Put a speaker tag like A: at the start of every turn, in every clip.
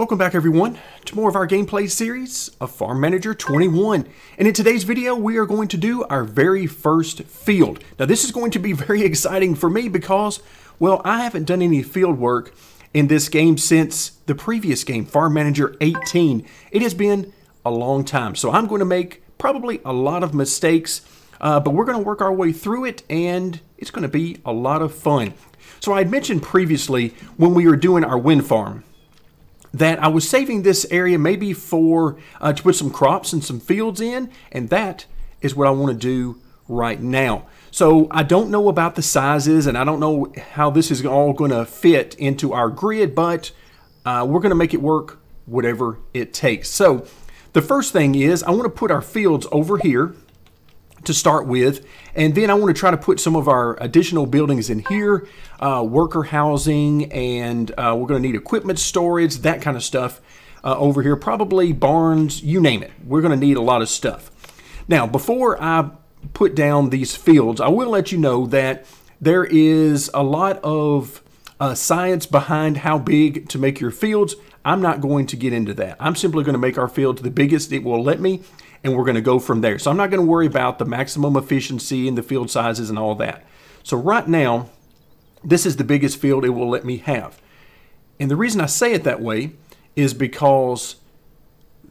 A: Welcome back everyone to more of our gameplay series of Farm Manager 21. And in today's video, we are going to do our very first field. Now this is going to be very exciting for me because, well, I haven't done any field work in this game since the previous game, Farm Manager 18. It has been a long time, so I'm going to make probably a lot of mistakes, uh, but we're going to work our way through it and it's going to be a lot of fun. So I had mentioned previously when we were doing our wind farm, that I was saving this area maybe for uh, to put some crops and some fields in, and that is what I want to do right now. So I don't know about the sizes, and I don't know how this is all going to fit into our grid, but uh, we're going to make it work whatever it takes. So the first thing is I want to put our fields over here to start with. And then I want to try to put some of our additional buildings in here, uh, worker housing, and uh, we're going to need equipment storage, that kind of stuff uh, over here. Probably barns, you name it. We're going to need a lot of stuff. Now, before I put down these fields, I will let you know that there is a lot of uh, science behind how big to make your fields. I'm not going to get into that. I'm simply going to make our fields the biggest it will let me and we're going to go from there. So I'm not going to worry about the maximum efficiency and the field sizes and all that. So right now, this is the biggest field it will let me have. And the reason I say it that way is because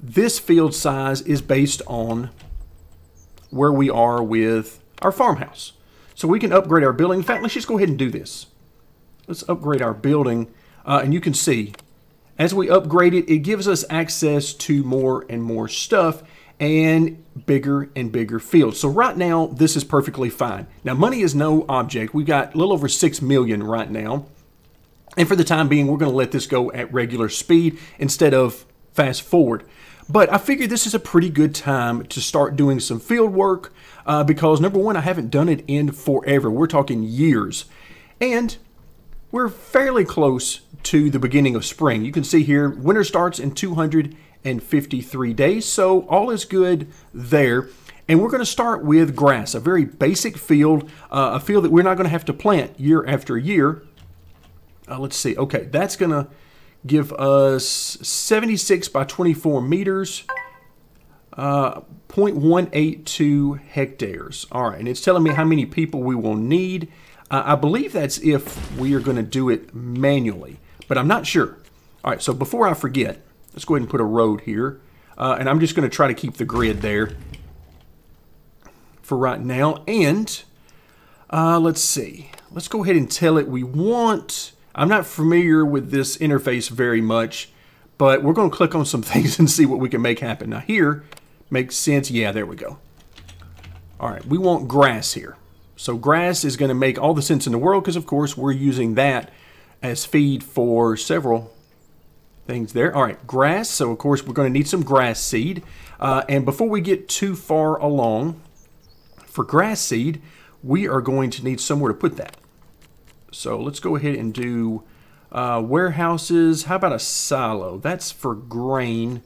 A: this field size is based on where we are with our farmhouse. So we can upgrade our building. In fact, let's just go ahead and do this. Let's upgrade our building. Uh, and you can see, as we upgrade it, it gives us access to more and more stuff and bigger and bigger fields. So right now, this is perfectly fine. Now, money is no object. We've got a little over 6 million right now. And for the time being, we're going to let this go at regular speed instead of fast forward. But I figured this is a pretty good time to start doing some field work uh, because number one, I haven't done it in forever. We're talking years. And we're fairly close to the beginning of spring. You can see here, winter starts in 200 and 53 days. So all is good there. And we're going to start with grass, a very basic field, uh, a field that we're not going to have to plant year after year. Uh, let's see. Okay, that's going to give us 76 by 24 meters, uh, 0.182 hectares. All right, and it's telling me how many people we will need. Uh, I believe that's if we are going to do it manually, but I'm not sure. All right, so before I forget, Let's go ahead and put a road here. Uh, and I'm just going to try to keep the grid there for right now. And uh, let's see. Let's go ahead and tell it we want... I'm not familiar with this interface very much, but we're going to click on some things and see what we can make happen. Now here makes sense. Yeah, there we go. All right, we want grass here. So grass is going to make all the sense in the world because, of course, we're using that as feed for several things there. All right, grass. So, of course, we're going to need some grass seed. Uh, and before we get too far along, for grass seed, we are going to need somewhere to put that. So let's go ahead and do uh, warehouses. How about a silo? That's for grain.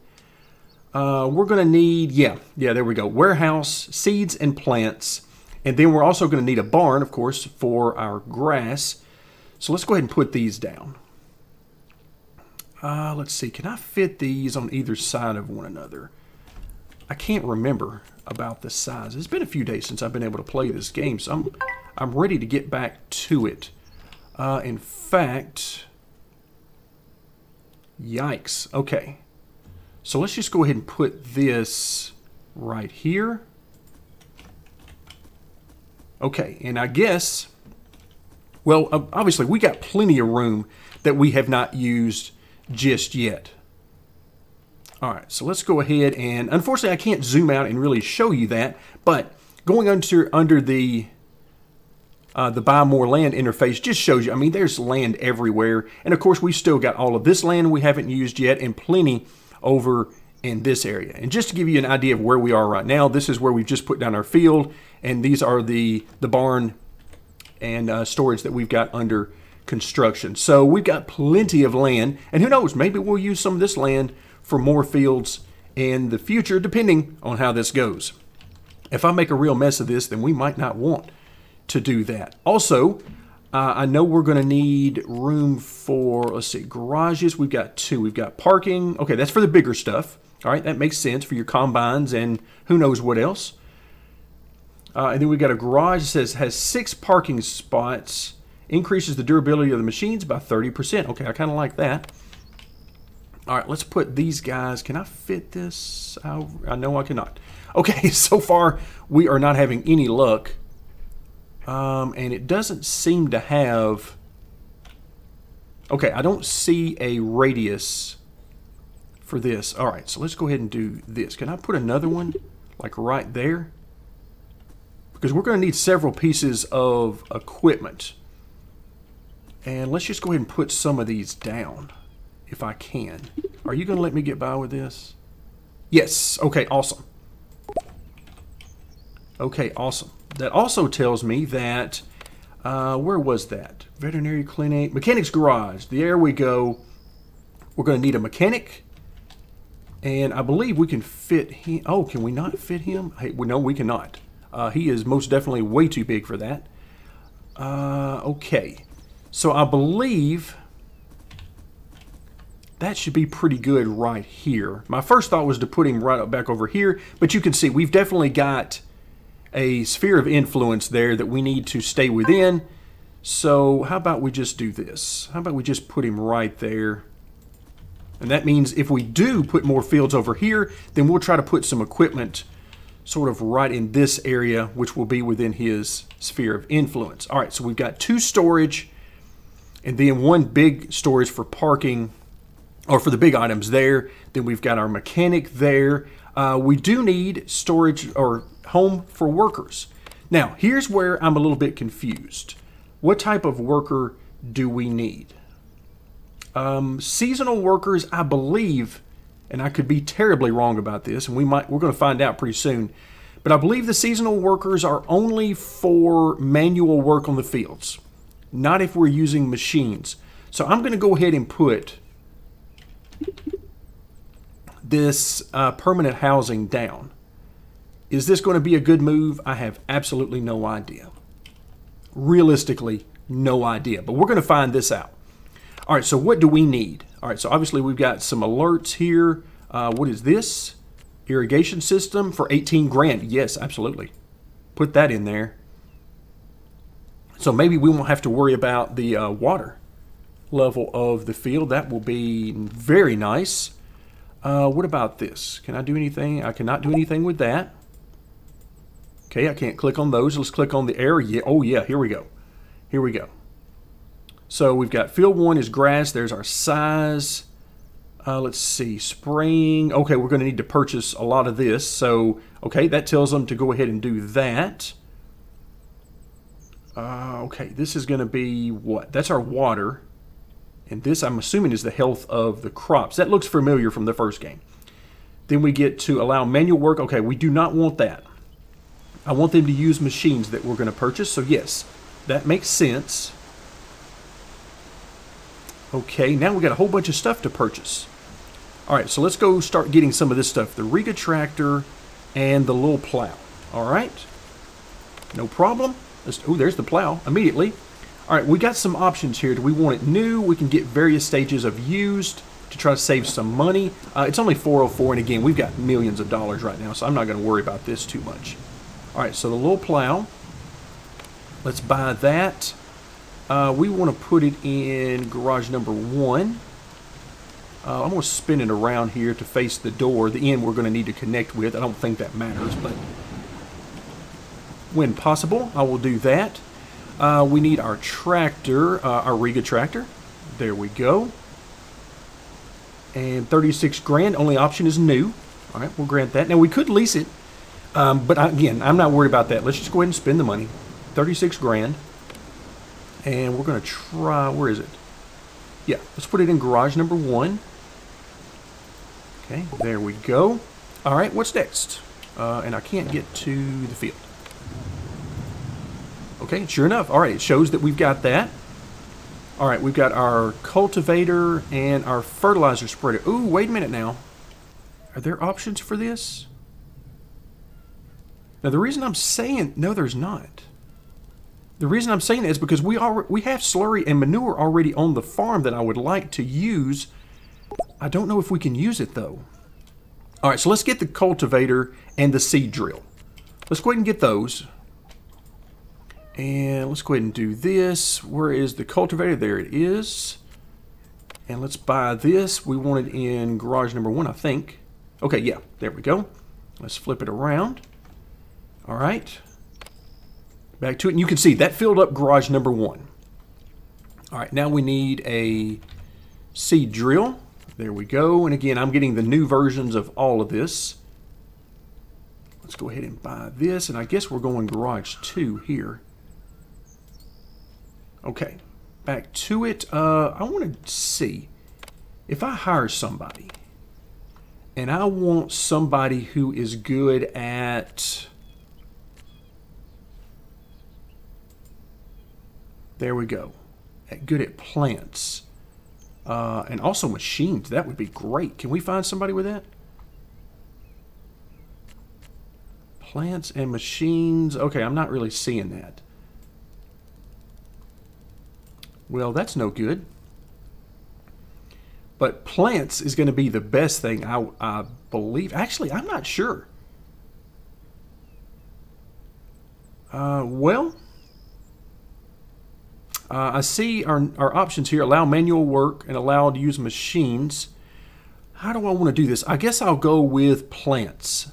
A: Uh, we're going to need, yeah, yeah, there we go. Warehouse, seeds, and plants. And then we're also going to need a barn, of course, for our grass. So let's go ahead and put these down. Uh, let's see, can I fit these on either side of one another? I can't remember about the size. It's been a few days since I've been able to play this game, so I'm, I'm ready to get back to it. Uh, in fact, yikes. Okay, so let's just go ahead and put this right here. Okay, and I guess, well, obviously we got plenty of room that we have not used just yet. All right, so let's go ahead and, unfortunately I can't zoom out and really show you that, but going under, under the uh, the buy more land interface just shows you, I mean, there's land everywhere. And of course, we still got all of this land we haven't used yet and plenty over in this area. And just to give you an idea of where we are right now, this is where we've just put down our field. And these are the, the barn and uh, storage that we've got under construction. So we've got plenty of land, and who knows, maybe we'll use some of this land for more fields in the future, depending on how this goes. If I make a real mess of this, then we might not want to do that. Also, Uh, I know we're going to need room for, let's see, garages. We've got two. We've got parking. Okay, that's for the bigger stuff. All right, that makes sense for your combines and who knows what else. Uh, and then we've got a garage that says has six parking spots, increases the durability of the machines by 30%. Okay, I kind of like that. All right, let's put these guys. Can I fit this? I, know I cannot. Okay, so far we are not having any luck. Um, and it doesn't seem to have... Okay, I don't see a radius for this. All right, so let's go ahead and do this. Can I put another one like right there? Because we're going to need several pieces of equipment. And let's just go ahead and put some of these down if I can. Are you going to let me get by with this? Yes. Okay, awesome. Okay, awesome. That also tells me that, uh, where was that? Veterinary clinic, mechanic's garage. There we go. We're going to need a mechanic. And I believe we can fit him. Oh, can we not fit him? Hey, no, we cannot. Uh, he is most definitely way too big for that. Uh, okay. So I believe that should be pretty good right here. My first thought was to put him right up back over here, but you can see we've definitely got a sphere of influence there that we need to stay within. So how about we just do this? How about we just put him right there? And that means if we do put more fields over here, then we'll try to put some equipment sort of right in this area, which will be within his sphere of influence. All right, so we've got two storage and then one big storage for parking or for the big items there. Then we've got our mechanic there. Uh, we do need storage or home for workers. Now, here's where I'm a little bit confused. What type of worker do we need? Um, seasonal workers, I believe, and I could be terribly wrong about this, and we might we're going to find out pretty soon. But I believe the seasonal workers are only for manual work on the fields, not if we're using machines. So I'm going to go ahead and put this uh, permanent housing down. Is this going to be a good move? I have absolutely no idea. Realistically, no idea. But we're going to find this out. All right, so what do we need? All right, so obviously we've got some alerts here. Uh, what is this? Irrigation system for 18 grand. Yes, absolutely. Put that in there. So maybe we won't have to worry about the uh, water level of the field. That will be very nice. Uh, what about this? Can I do anything? I cannot do anything with that. Okay, I can't click on those. Let's click on the area. Oh, yeah, here we go. Here we go. So we've got field one is grass. There's our size. Uh, let's see, spraying. Okay, we're going to need to purchase a lot of this. So, okay, that tells them to go ahead and do that. Uh, okay, this is going to be what? That's our water. And this, I'm assuming, is the health of the crops. That looks familiar from the first game. Then we get to allow manual work. Okay, we do not want that. I want them to use machines that we're going to purchase. So yes, that makes sense. Okay, now we got a whole bunch of stuff to purchase. All right, so let's go start getting some of this stuff. The Riga tractor and the little plow. All right, no problem. Oh, there's the plow immediately. All right, we got some options here. Do we want it new? We can get various stages of used to try to save some money. Uh, it's only 404, and again, we've got millions of dollars right now, so I'm not going to worry about this too much. All right, so the little plow. Let's buy that. Uh, we want to put it in garage number one. Uh, I'm going to spin it around here to face the door. The end we're going to need to connect with. I don't think that matters, but when possible, I will do that. Uh, we need our tractor, uh, our Riga tractor. There we go. And 36 grand, only option is new. All right, we'll grant that. Now, we could lease it, um, but again, I'm not worried about that. Let's just go ahead and spend the money. 36 grand. And we're going to try, where is it? Yeah, let's put it in garage number one. Okay, there we go. All right, what's next? Uh, and I can't get to the field. Okay, sure enough. All right, it shows that we've got that. All right, we've got our cultivator and our fertilizer spreader. Ooh, wait a minute now. Are there options for this? Now, the reason I'm saying no, there's not. The reason I'm saying that is because we are we have slurry and manure already on the farm that I would like to use. I don't know if we can use it though. All right, so let's get the cultivator and the seed drill. Let's go ahead and get those. And let's go ahead and do this. Where is the cultivator? There it is. And let's buy this. We want it in garage number one, I think. Okay, yeah, there we go. Let's flip it around. All right. Back to it. And you can see that filled up garage number one. All right, now we need a seed drill. There we go. And again, I'm getting the new versions of all of this. Let's go ahead and buy this. And I guess we're going garage two here. Okay, back to it. Uh, I want to see if I hire somebody and I want somebody who is good at. There we go. Good at plants. Uh, and also machines. That would be great. Can we find somebody with that? Plants and machines. Okay, I'm not really seeing that. Well, that's no good. But plants is going to be the best thing, I, I believe. Actually, I'm not sure. Uh, well, uh, I see our, our options here. Allow manual work and allow to use machines. How do I want to do this? I guess I'll go with plants.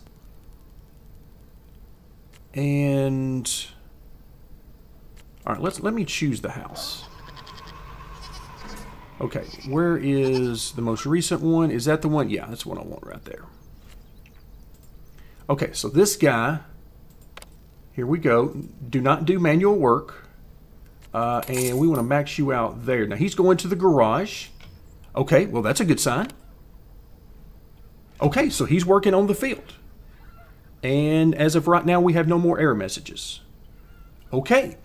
A: And... All right, let's let me choose the house. Okay, where is the most recent one? Is that the one? Yeah, that's one I want right there. Okay, so this guy, here we go. Do not do manual work. Uh, and we want to max you out there. Now, he's going to the garage. Okay, well, that's a good sign. Okay, so he's working on the field. And as of right now, we have no more error messages. Okay,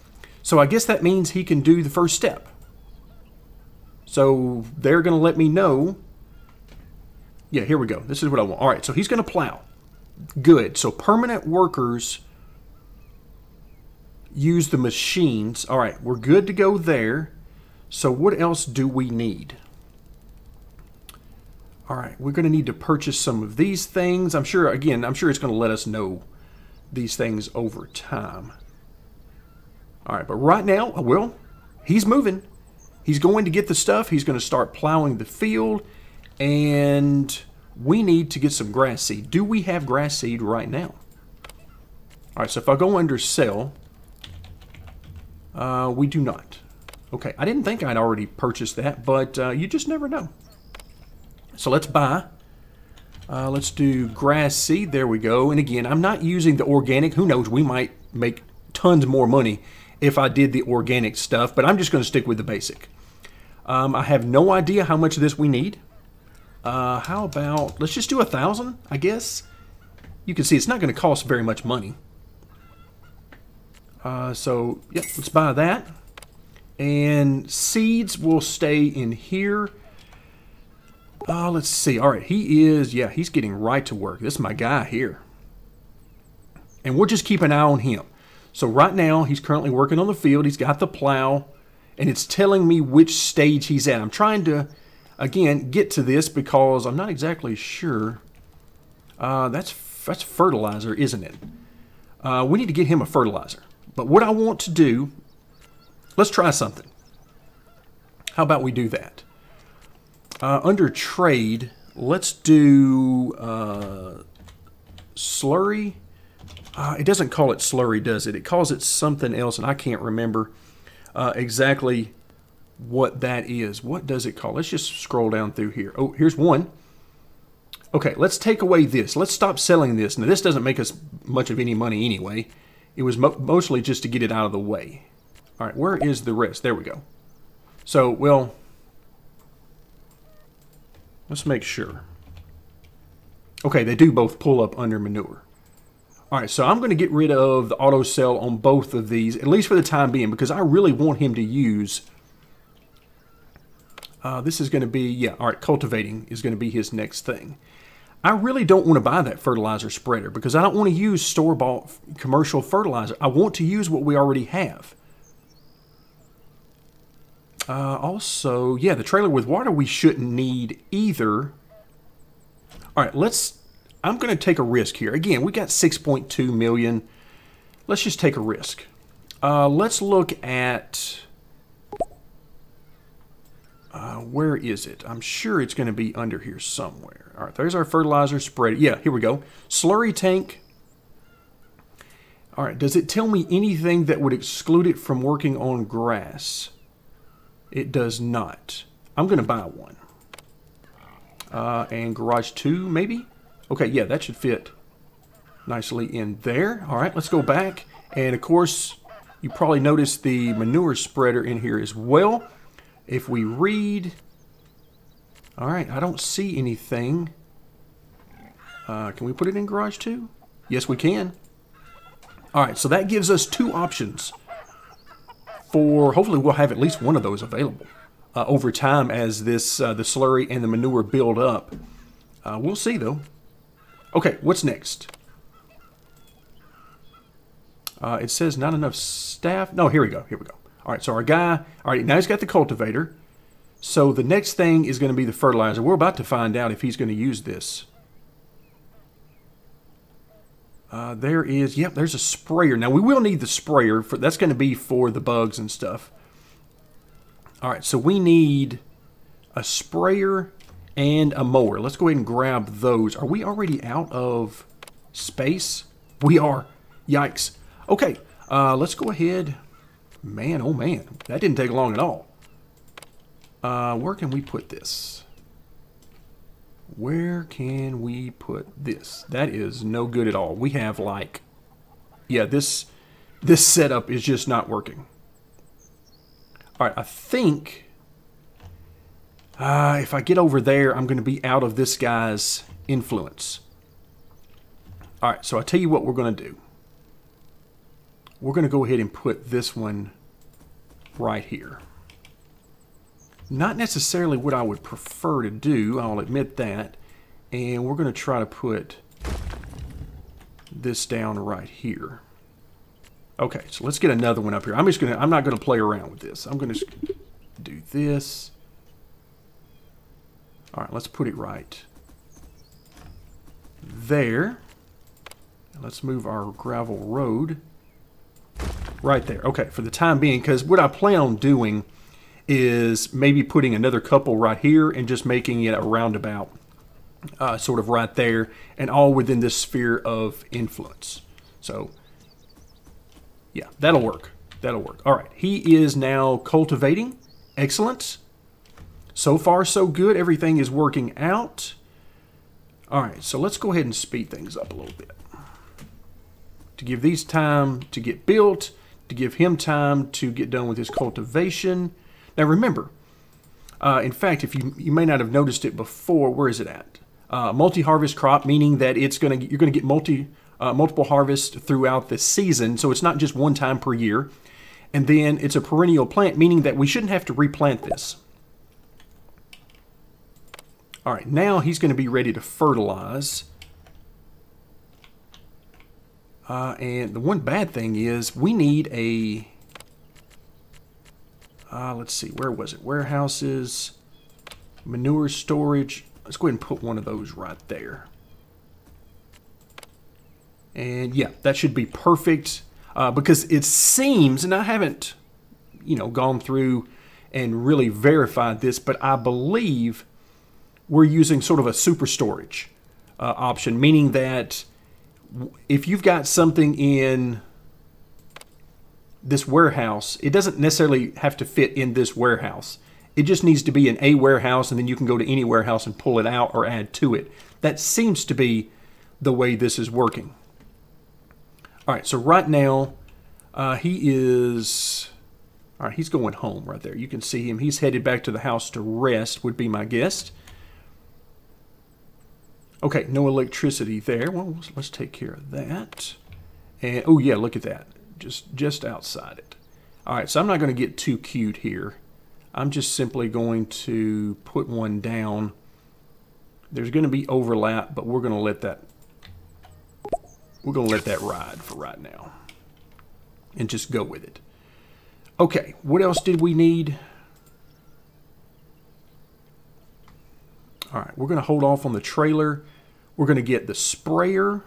A: so I guess that means he can do the first step. So they're going to let me know. Yeah, here we go. This is what I want. All right, so he's going to plow. Good. So permanent workers use the machines. All right, we're good to go there. So what else do we need? All right, we're going to need to purchase some of these things. I'm sure, again, I'm sure it's going to let us know these things over time. All right, but right now, well, he's moving. He's going to get the stuff. He's going to start plowing the field. And we need to get some grass seed. Do we have grass seed right now? All right, so if I go under sell, uh, we do not. Okay, I didn't think I'd already purchased that, but uh, you just never know. So let's buy. Uh, let's do grass seed. There we go. And again, I'm not using the organic. Who knows? We might make tons more money if I did the organic stuff, but I'm just going to stick with the basic. Um, I have no idea how much of this we need. Uh, how about, let's just do a thousand, I guess. You can see it's not going to cost very much money. Uh, so, yeah, let's buy that. And seeds will stay in here. Uh, let's see. All right, he is, yeah, he's getting right to work. This is my guy here. And we'll just keep an eye on him. So right now, he's currently working on the field. He's got the plow and it's telling me which stage he's at. I'm trying to, again, get to this because I'm not exactly sure. Uh, that's, that's fertilizer, isn't it? Uh, we need to get him a fertilizer. But what I want to do, let's try something. How about we do that? Uh, under trade, let's do uh, slurry. Uh, it doesn't call it slurry, does it? It calls it something else, and I can't remember uh, exactly what that is. What does it call? Let's just scroll down through here. Oh, here's one. Okay, let's take away this. Let's stop selling this. Now, this doesn't make us much of any money anyway. It was mo mostly just to get it out of the way. All right, where is the rest? There we go. So, well, let's make sure. Okay, they do both pull up under manure. All right, so I'm going to get rid of the auto sell on both of these, at least for the time being, because I really want him to use... Uh, this is going to be, yeah, all right, cultivating is going to be his next thing. I really don't want to buy that fertilizer spreader because I don't want to use store-bought commercial fertilizer. I want to use what we already have. Uh, also, yeah, the trailer with water we shouldn't need either. All right, let's, I'm going to take a risk here. Again, we got 6.2 million. Let's just take a risk. Uh, let's look at, uh, where is it? I'm sure it's going to be under here somewhere. All right, there's our fertilizer spread. Yeah, here we go. Slurry tank. All right, does it tell me anything that would exclude it from working on grass? It does not. I'm going to buy one. Uh, and garage 2, maybe? Okay, yeah, that should fit nicely in there. All right, let's go back. And, of course, you probably noticed the manure spreader in here as well. If we read... All right, I don't see anything. Uh, can we put it in garage 2? Yes, we can. All right, so that gives us two options for hopefully we'll have at least one of those available uh, over time as this uh, the slurry and the manure build up. Uh, we'll see though. Okay, what's next? Uh, it says not enough staff. No, here we go. Here we go. All right, so our guy. All right, now he's got the cultivator. So the next thing is going to be the fertilizer. We're about to find out if he's going to use this. Uh, there is, yep, there's a sprayer. Now, we will need the sprayer. for That's going to be for the bugs and stuff. All right, so we need a sprayer and a mower. Let's go ahead and grab those. Are we already out of space? We are. Yikes. Okay, uh, let's go ahead. Man, oh man, that didn't take long at all. Uh, where can we put this? Where can we put this? That is no good at all. We have like, yeah, this this setup is just not working. All right, I think uh, if I get over there, I'm going to be out of this guy's influence. All right, so I tell you what we're going to do. We're going to go ahead and put this one right here. Not necessarily what I would prefer to do, I'll admit that. And we're going to try to put this down right here. Okay, so let's get another one up here. I'm just going to, I'm not going to play around with this. I'm going to do this. All right, let's put it right there. Let's move our gravel road right there. Okay, for the time being, because what I plan on doing is maybe putting another couple right here and just making it a roundabout uh, sort of right there and all within this sphere of influence. So yeah, that'll work. That'll work. All right, he is now cultivating. Excellent. So far, so good. Everything is working out. All right, so let's go ahead and speed things up a little bit. To give these time to get built, to give him time to get done with his cultivation, now remember, uh, in fact, if you you may not have noticed it before, where is it at? Uh, multi-harvest crop, meaning that it's gonna you're gonna get multi uh, multiple harvests throughout the season, so it's not just one time per year. And then it's a perennial plant, meaning that we shouldn't have to replant this. All right, now he's going to be ready to fertilize. Uh, and the one bad thing is we need a uh, let's see, where was it? Warehouses, manure storage. Let's go ahead and put one of those right there. And yeah, that should be perfect uh, because it seems, and I haven't, you know, gone through and really verified this, but I believe we're using sort of a super storage uh, option, meaning that if you've got something in this warehouse, it doesn't necessarily have to fit in this warehouse. It just needs to be in a warehouse, and then you can go to any warehouse and pull it out or add to it. That seems to be the way this is working. All right, so right now, uh, he is. All right, he's going home right there. You can see him. He's headed back to the house to rest, would be my guess. Okay, no electricity there. Well, let's take care of that. And oh yeah, look at that just, just outside it. All right, so I'm not going to get too cute here. I'm just simply going to put one down. There's going to be overlap, but we're going to let that we're going to let that ride for right now and just go with it. Okay, what else did we need? All right, we're going to hold off on the trailer. We're going to get the sprayer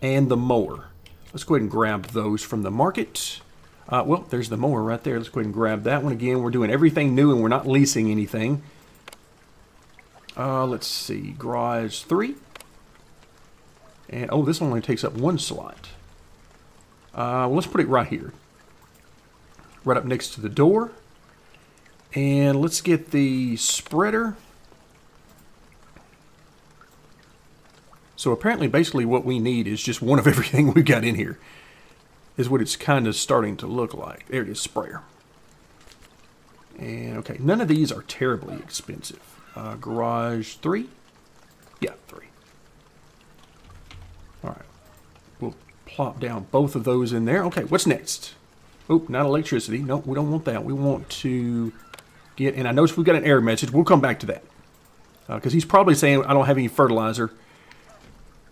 A: and the mower. Let's go ahead and grab those from the market. Uh, well, there's the mower right there. Let's go ahead and grab that one again. We're doing everything new and we're not leasing anything. Uh, let's see, garage 3. And, oh, this only takes up one slot. Uh, well, let's put it right here. Right up next to the door. And let's get the spreader. So apparently, basically what we need is just one of everything we got in here. Is what it's kind of starting to look like. There it is, sprayer. And, okay, none of these are terribly expensive. Uh, garage 3? Yeah, 3. Alright. We'll plop down both of those in there. Okay, what's next? Oh, not electricity. No, we don't want that. We want to get, and I notice we've got an error message. We'll come back to that. Because uh, he's probably saying, I don't have any fertilizer.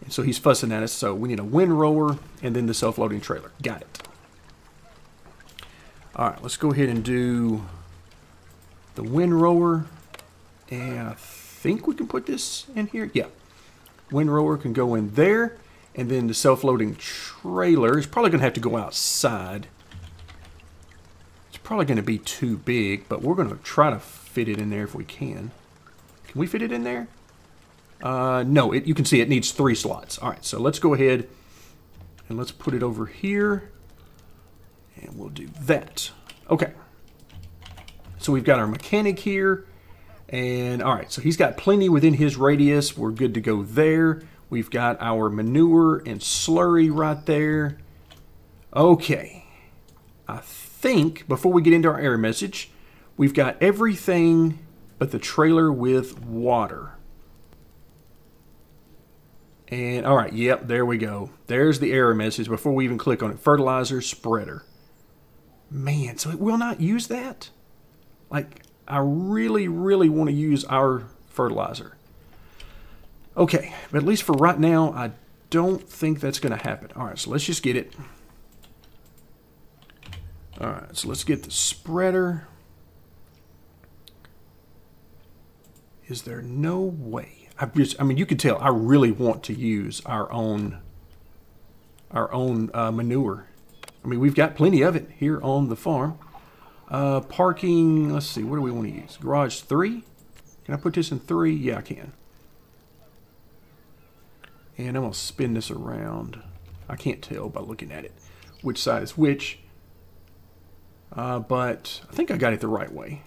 A: And so he's fussing at us. So we need a windrower and then the self-loading trailer. Got it. All right, let's go ahead and do the windrower. And I think we can put this in here. Yeah. Windrower can go in there. And then the self-loading trailer is probably going to have to go outside. It's probably going to be too big, but we're going to try to fit it in there if we can. Can we fit it in there? Uh, no, it, you can see it needs three slots. All right, so let's go ahead and let's put it over here. And we'll do that. Okay. So we've got our mechanic here. And all right, so he's got plenty within his radius. We're good to go there. We've got our manure and slurry right there. Okay. I think before we get into our error message, we've got everything but the trailer with water. And all right, yep, there we go. There's the error message before we even click on it. Fertilizer spreader. Man, so it will not use that? Like, I really, really want to use our fertilizer. Okay, but at least for right now, I don't think that's going to happen. All right, so let's just get it. All right, so let's get the spreader. Is there no way? I just, I mean, you can tell I really want to use our own, our own uh, manure. I mean, we've got plenty of it here on the farm. Uh, parking, let's see, what do we want to use? Garage 3? Can I put this in 3? Yeah, I can. And I'm going to spin this around. I can't tell by looking at it which side is which. Uh, but I think I got it the right way.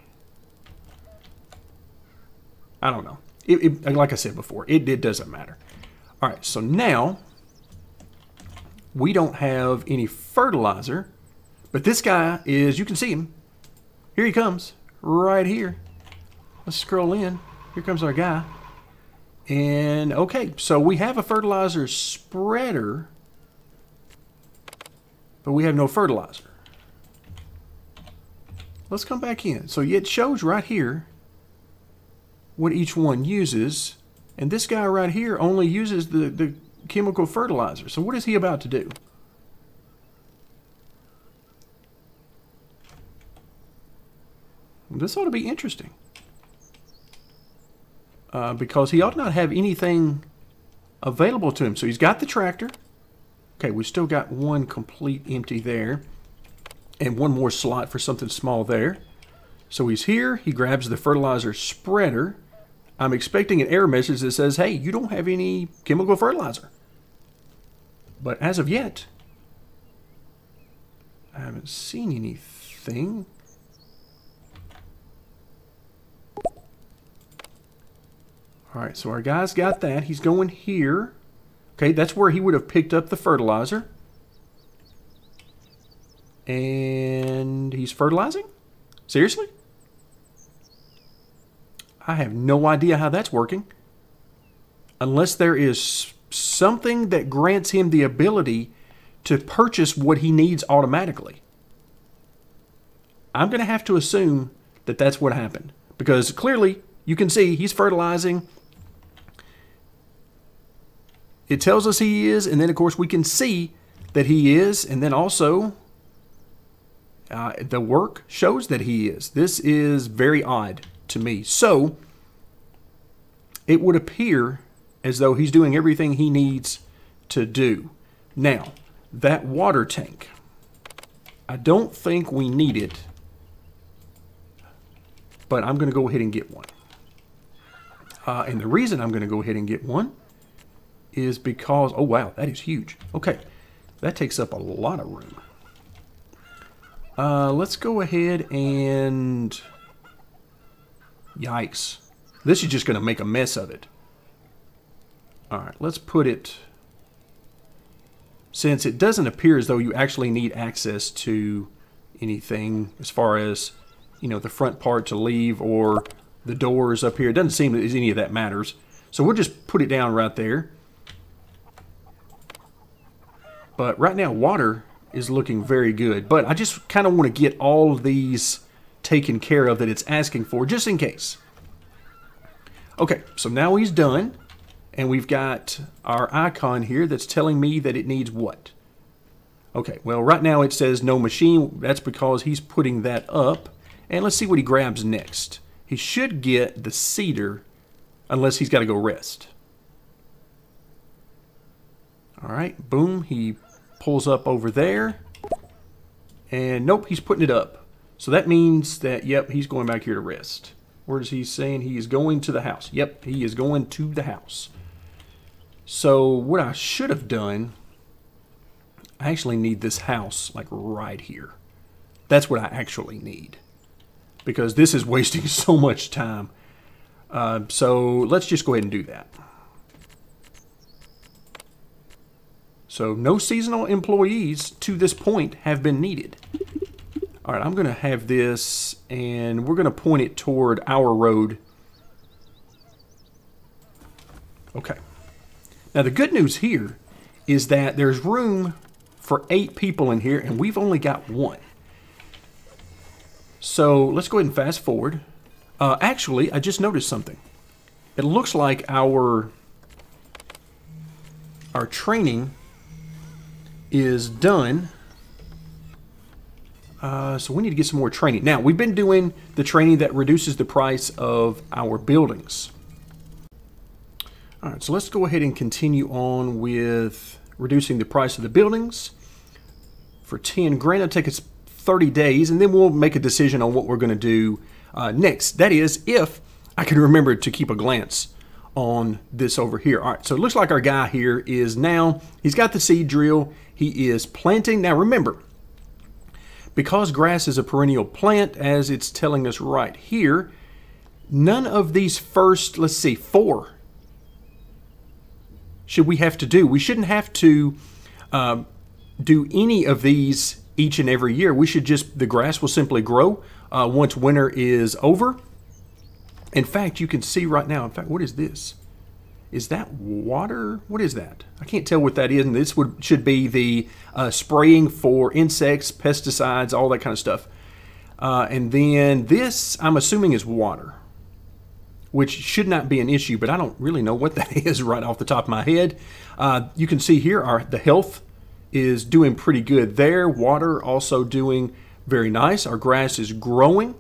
A: I don't know. It, it, like I said before, it, it doesn't matter. All right, so now we don't have any fertilizer, but this guy is, you can see him, here he comes, right here. Let's scroll in. Here comes our guy. And okay, so we have a fertilizer spreader, but we have no fertilizer. Let's come back in. So it shows right here what each one uses. And this guy right here only uses the, the chemical fertilizer. So what is he about to do? This ought to be interesting. Uh, because he ought not have anything available to him. So he's got the tractor. Okay, we still got one complete empty there. And one more slot for something small there. So he's here. He grabs the fertilizer spreader. I'm expecting an error message that says, hey, you don't have any chemical fertilizer. But as of yet, I haven't seen anything. All right, so our guy's got that. He's going here. Okay, that's where he would have picked up the fertilizer. And he's fertilizing? Seriously? I have no idea how that's working. Unless there is something that grants him the ability to purchase what he needs automatically. I'm going to have to assume that that's what happened. Because clearly, you can see he's fertilizing it tells us he is, and then of course we can see that he is, and then also uh, the work shows that he is. This is very odd to me. So it would appear as though he's doing everything he needs to do. Now, that water tank, I don't think we need it, but I'm going to go ahead and get one. Uh, and the reason I'm going to go ahead and get one is because, oh wow, that is huge. Okay, that takes up a lot of room. Uh, let's go ahead and, yikes. This is just going to make a mess of it. All right, let's put it, since it doesn't appear as though you actually need access to anything as far as, you know, the front part to leave or the doors up here. It doesn't seem that any of that matters. So we'll just put it down right there. But right now, water is looking very good. But I just kind of want to get all of these taken care of that it's asking for, just in case. Okay, so now he's done. And we've got our icon here that's telling me that it needs what? Okay, well, right now it says no machine. That's because he's putting that up. And let's see what he grabs next. He should get the seeder unless he's got to go rest. All right, boom, he pulls up over there. And nope, he's putting it up. So that means that, yep, he's going back here to rest. Where is he saying he is going to the house? Yep, he is going to the house. So what I should have done, I actually need this house like right here. That's what I actually need because this is wasting so much time. Uh, so let's just go ahead and do that. So no seasonal employees to this point have been needed. All right, I'm going to have this, and we're going to point it toward our road. Okay. Now, the good news here is that there's room for eight people in here, and we've only got one. So let's go ahead and fast forward. Uh, actually, I just noticed something. It looks like our our training is done. Uh, so we need to get some more training. Now, we've been doing the training that reduces the price of our buildings. All right, so let's go ahead and continue on with reducing the price of the buildings. For 10 grand, it'll take us 30 days, and then we'll make a decision on what we're going to do uh, next. That is, if I can remember to keep a glance on this over here. All right, so it looks like our guy here is now, he's got the seed drill, he is planting. Now remember, because grass is a perennial plant, as it's telling us right here, none of these first, let's see, four should we have to do. We shouldn't have to uh, do any of these each and every year. We should just, the grass will simply grow uh, once winter is over. In fact, you can see right now, in fact, what is this? Is that water? What is that? I can't tell what that is. And this would should be the uh, spraying for insects, pesticides, all that kind of stuff. Uh, and then this, I'm assuming, is water, which should not be an issue, but I don't really know what that is right off the top of my head. Uh, you can see here our the health is doing pretty good there. Water also doing very nice. Our grass is growing.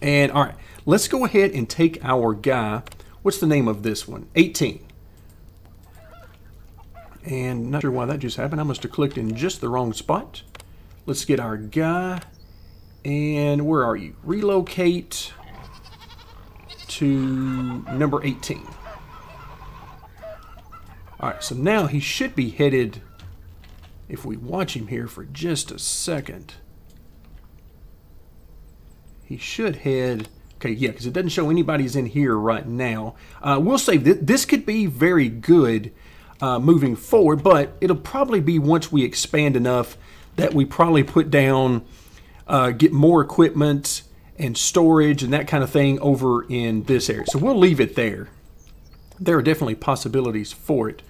A: And all right, let's go ahead and take our guy. What's the name of this one? 18. And not sure why that just happened. I must have clicked in just the wrong spot. Let's get our guy. And where are you? Relocate to number 18. All right, so now he should be headed, if we watch him here for just a second, he should head, okay, yeah, because it doesn't show anybody's in here right now. Uh, we'll say that this could be very good uh, moving forward, but it'll probably be once we expand enough that we probably put down, uh, get more equipment and storage and that kind of thing over in this area. So we'll leave it there. There are definitely possibilities for it.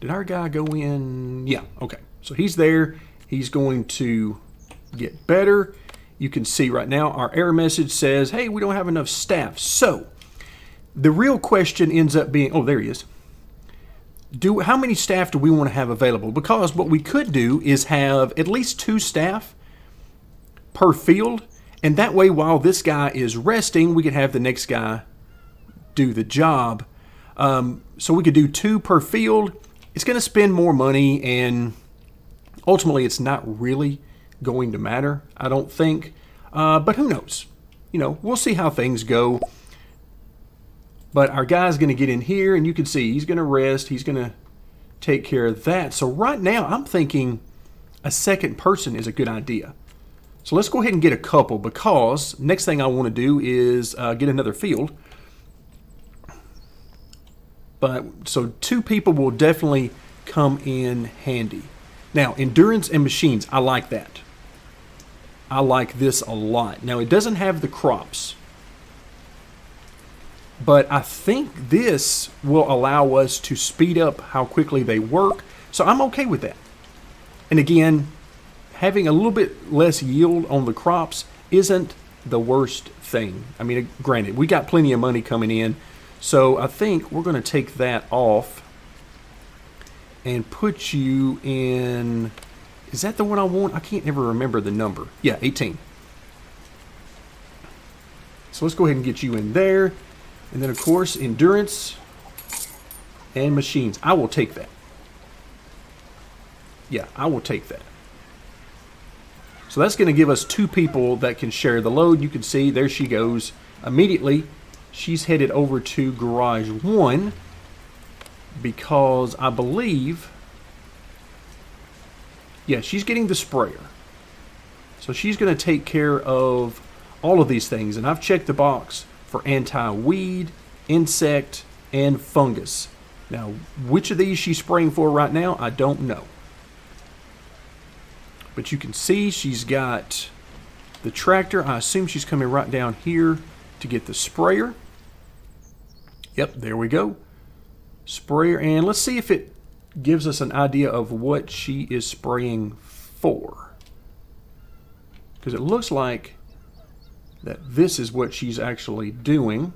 A: Did our guy go in? Yeah, okay. So he's there. He's going to get better. You can see right now our error message says, hey, we don't have enough staff. So the real question ends up being, oh, there he is. Do How many staff do we want to have available? Because what we could do is have at least two staff per field. And that way, while this guy is resting, we could have the next guy do the job. Um, so we could do two per field. It's going to spend more money, and ultimately, it's not really going to matter, I don't think. Uh, but who knows? You know, we'll see how things go. But our guy's going to get in here, and you can see he's going to rest. He's going to take care of that. So right now, I'm thinking a second person is a good idea. So let's go ahead and get a couple because next thing I want to do is uh, get another field. But so two people will definitely come in handy. Now, endurance and machines, I like that. I like this a lot. Now, it doesn't have the crops, but I think this will allow us to speed up how quickly they work. So I'm okay with that. And again, having a little bit less yield on the crops isn't the worst thing. I mean, granted, we got plenty of money coming in. So I think we're going to take that off and put you in is that the one I want? I can't ever remember the number. Yeah, 18. So let's go ahead and get you in there. And then, of course, endurance and machines. I will take that. Yeah, I will take that. So that's going to give us two people that can share the load. You can see there she goes. Immediately, she's headed over to garage one because I believe yeah, she's getting the sprayer. So she's going to take care of all of these things. And I've checked the box for anti-weed, insect, and fungus. Now, which of these she's spraying for right now, I don't know. But you can see she's got the tractor. I assume she's coming right down here to get the sprayer. Yep, there we go. Sprayer, and let's see if it gives us an idea of what she is spraying for. Because it looks like that this is what she's actually doing.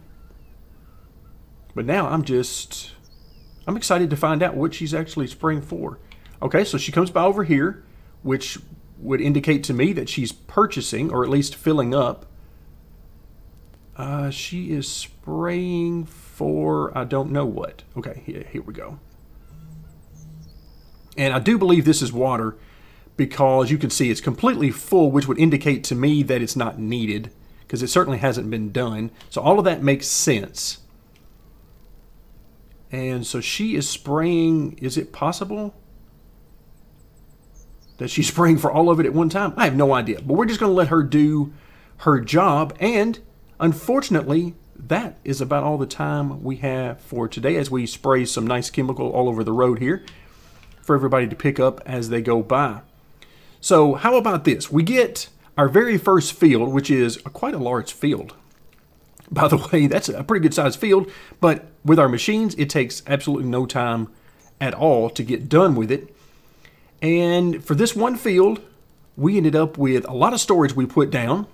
A: But now I'm just, I'm excited to find out what she's actually spraying for. Okay, so she comes by over here, which would indicate to me that she's purchasing, or at least filling up. Uh, she is spraying for, I don't know what. Okay, here, here we go. And I do believe this is water because you can see it's completely full, which would indicate to me that it's not needed because it certainly hasn't been done. So all of that makes sense. And so she is spraying, is it possible that she's spraying for all of it at one time? I have no idea, but we're just going to let her do her job. And unfortunately, that is about all the time we have for today as we spray some nice chemical all over the road here for everybody to pick up as they go by. So how about this? We get our very first field, which is a, quite a large field. By the way, that's a pretty good sized field, but with our machines, it takes absolutely no time at all to get done with it. And for this one field, we ended up with a lot of storage we put down.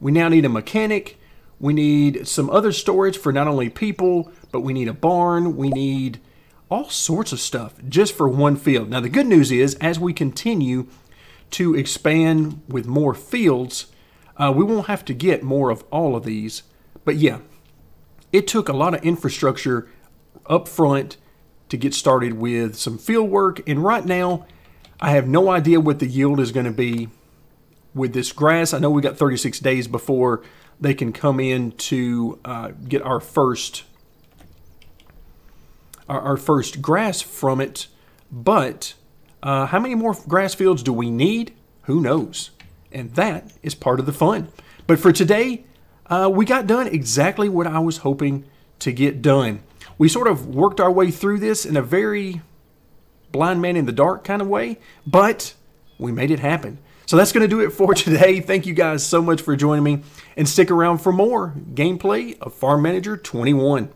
A: We now need a mechanic. We need some other storage for not only people, but we need a barn. We need all sorts of stuff just for one field. Now, the good news is, as we continue to expand with more fields, uh, we won't have to get more of all of these. But yeah, it took a lot of infrastructure up front to get started with some field work. And right now, I have no idea what the yield is going to be with this grass. I know we got 36 days before they can come in to uh, get our first our, our first grass from it. But uh, how many more grass fields do we need? Who knows? And that is part of the fun. But for today, uh, we got done exactly what I was hoping to get done. We sort of worked our way through this in a very blind man in the dark kind of way, but we made it happen. So that's going to do it for today. Thank you guys so much for joining me and stick around for more gameplay of Farm Manager 21.